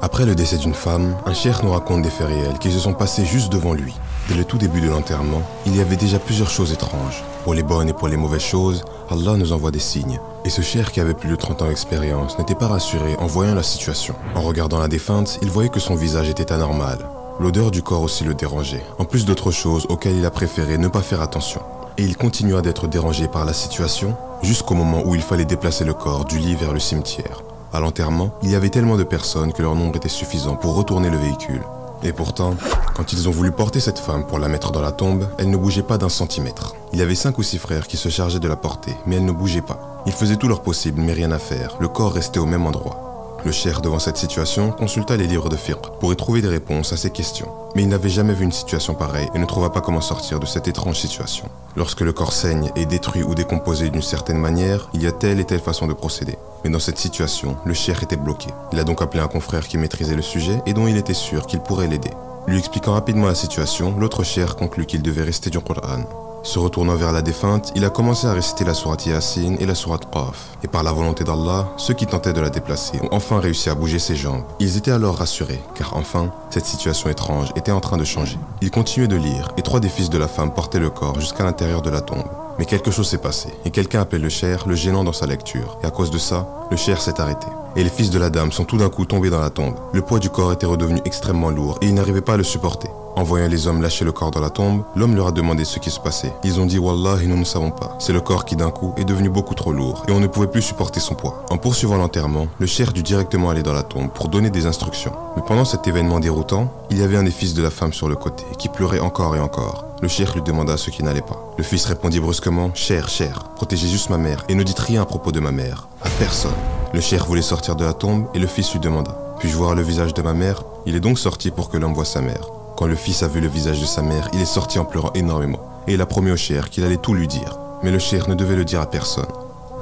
Après le décès d'une femme, un cheikh nous raconte des faits réels qui se sont passés juste devant lui. Dès le tout début de l'enterrement, il y avait déjà plusieurs choses étranges. Pour les bonnes et pour les mauvaises choses, Allah nous envoie des signes. Et ce cheikh qui avait plus de 30 ans d'expérience n'était pas rassuré en voyant la situation. En regardant la défunte, il voyait que son visage était anormal. L'odeur du corps aussi le dérangeait, en plus d'autres choses auxquelles il a préféré ne pas faire attention. Et il continua d'être dérangé par la situation jusqu'au moment où il fallait déplacer le corps du lit vers le cimetière. À l'enterrement, il y avait tellement de personnes que leur nombre était suffisant pour retourner le véhicule. Et pourtant, quand ils ont voulu porter cette femme pour la mettre dans la tombe, elle ne bougeait pas d'un centimètre. Il y avait cinq ou six frères qui se chargeaient de la porter, mais elle ne bougeait pas. Ils faisaient tout leur possible, mais rien à faire. Le corps restait au même endroit. Le cher, devant cette situation, consulta les livres de fiqh pour y trouver des réponses à ces questions. Mais il n'avait jamais vu une situation pareille et ne trouva pas comment sortir de cette étrange situation. Lorsque le corps saigne, est détruit ou décomposé d'une certaine manière, il y a telle et telle façon de procéder. Mais dans cette situation, le cher était bloqué. Il a donc appelé un confrère qui maîtrisait le sujet et dont il était sûr qu'il pourrait l'aider. Lui expliquant rapidement la situation, l'autre cher conclut qu'il devait rester du Qur'an. Se retournant vers la défunte, il a commencé à réciter la sourate Yasin et la sourate Qaf. Et par la volonté d'Allah, ceux qui tentaient de la déplacer ont enfin réussi à bouger ses jambes. Ils étaient alors rassurés, car enfin, cette situation étrange était en train de changer. Ils continuaient de lire, et trois des fils de la femme portaient le corps jusqu'à l'intérieur de la tombe. Mais quelque chose s'est passé, et quelqu'un appelle le cher, le gênant dans sa lecture. Et à cause de ça, le cher s'est arrêté. Et les fils de la dame sont tout d'un coup tombés dans la tombe. Le poids du corps était redevenu extrêmement lourd, et ils n'arrivaient pas à le supporter. En voyant les hommes lâcher le corps dans la tombe, l'homme leur a demandé ce qui se passait. Ils ont dit Wallah et nous ne savons pas. C'est le corps qui d'un coup est devenu beaucoup trop lourd et on ne pouvait plus supporter son poids. En poursuivant l'enterrement, le cher dut directement aller dans la tombe pour donner des instructions. Mais pendant cet événement déroutant, il y avait un des fils de la femme sur le côté qui pleurait encore et encore. Le cher lui demanda ce qui n'allait pas. Le fils répondit brusquement Cher, cher, protégez juste ma mère et ne dites rien à propos de ma mère. À personne. Le cher voulait sortir de la tombe et le fils lui demanda Puis-je voir le visage de ma mère? Il est donc sorti pour que l'homme voie sa mère. Quand le fils a vu le visage de sa mère, il est sorti en pleurant énormément. Et il a promis au cher qu'il allait tout lui dire. Mais le cher ne devait le dire à personne.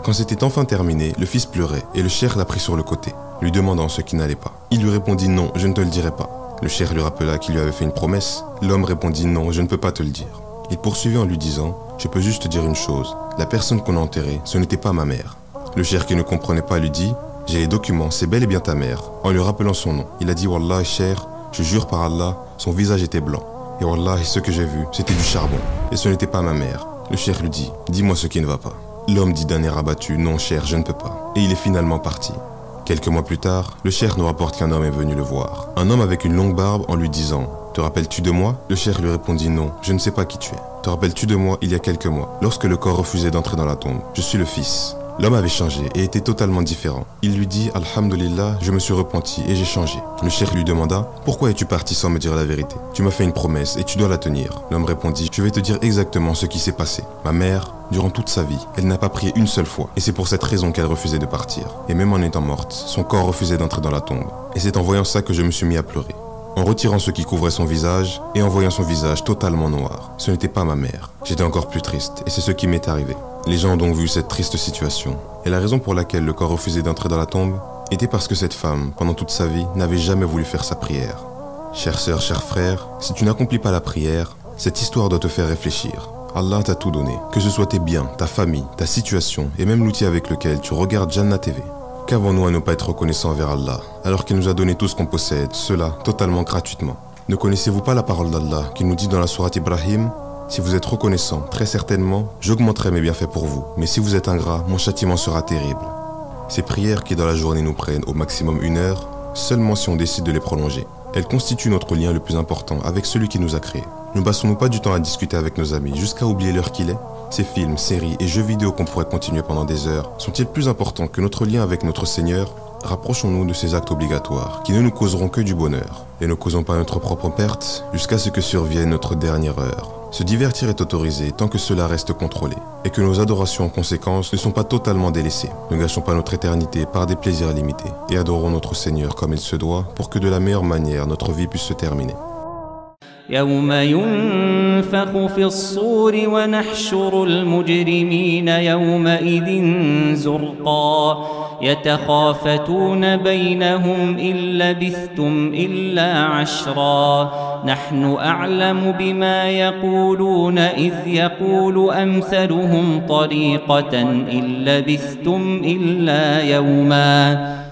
Quand c'était enfin terminé, le fils pleurait et le cher l'a pris sur le côté, lui demandant ce qui n'allait pas. Il lui répondit non, je ne te le dirai pas. Le cher lui rappela qu'il lui avait fait une promesse. L'homme répondit non, je ne peux pas te le dire. Il poursuivit en lui disant Je peux juste te dire une chose. La personne qu'on a enterrée, ce n'était pas ma mère. Le cher qui ne comprenait pas lui dit J'ai les documents, c'est bel et bien ta mère. En lui rappelant son nom, il a dit Wallah, cher, je jure par Allah, son visage était blanc. Et Wallah, ce que j'ai vu, c'était du charbon. Et ce n'était pas ma mère. Le cher lui dit, dis-moi ce qui ne va pas. L'homme dit d'un air abattu, non cher, je ne peux pas. Et il est finalement parti. Quelques mois plus tard, le cher nous rapporte qu'un homme est venu le voir. Un homme avec une longue barbe en lui disant Te rappelles-tu de moi? Le cher lui répondit Non, je ne sais pas qui tu es. Te rappelles-tu de moi il y a quelques mois, lorsque le corps refusait d'entrer dans la tombe? Je suis le fils. L'homme avait changé et était totalement différent. Il lui dit Alhamdulillah, je me suis repenti et j'ai changé. Le cheikh lui demanda Pourquoi es-tu parti sans me dire la vérité? Tu m'as fait une promesse et tu dois la tenir. L'homme répondit Je vais te dire exactement ce qui s'est passé. Ma mère, durant toute sa vie, elle n'a pas prié une seule fois et c'est pour cette raison qu'elle refusait de partir. Et même en étant morte, son corps refusait d'entrer dans la tombe. Et c'est en voyant ça que je me suis mis à pleurer en retirant ce qui couvrait son visage et en voyant son visage totalement noir. Ce n'était pas ma mère. J'étais encore plus triste et c'est ce qui m'est arrivé. Les gens ont donc vu cette triste situation. Et la raison pour laquelle le corps refusait d'entrer dans la tombe était parce que cette femme, pendant toute sa vie, n'avait jamais voulu faire sa prière. Chère sœur, cher frère, si tu n'accomplis pas la prière, cette histoire doit te faire réfléchir. Allah t'a tout donné, que ce soit tes biens, ta famille, ta situation et même l'outil avec lequel tu regardes Jannah TV. Qu'avons-nous à ne pas être reconnaissants envers Allah, alors qu'il nous a donné tout ce qu'on possède, cela totalement gratuitement? Ne connaissez-vous pas la parole d'Allah qui nous dit dans la sourate Ibrahim Si vous êtes reconnaissant, très certainement, j'augmenterai mes bienfaits pour vous, mais si vous êtes ingrat, mon châtiment sera terrible. Ces prières qui dans la journée nous prennent au maximum une heure, seulement si on décide de les prolonger. Elles constituent notre lien le plus important avec celui qui nous a créés. Ne passons-nous pas du temps à discuter avec nos amis jusqu'à oublier l'heure qu'il est? Ces films, séries et jeux vidéo qu'on pourrait continuer pendant des heures sont-ils plus importants que notre lien avec notre Seigneur? Rapprochons-nous de ces actes obligatoires qui ne nous causeront que du bonheur et ne causons pas notre propre perte jusqu'à ce que survienne notre dernière heure. Se divertir est autorisé tant que cela reste contrôlé et que nos adorations en conséquence ne sont pas totalement délaissées. Ne gâchons pas notre éternité par des plaisirs limités et adorons notre Seigneur comme il se doit pour que de la meilleure manière notre vie puisse se terminer. يوم ينفخ في الصور ونحشر المجرمين يومئذ زرقا. يتخافتون بينهم إن لبثتم إلا عشرا. نحن أعلم بما يقولون إذ يقول أمثلهم طريقة إن لبثتم إلا يوما.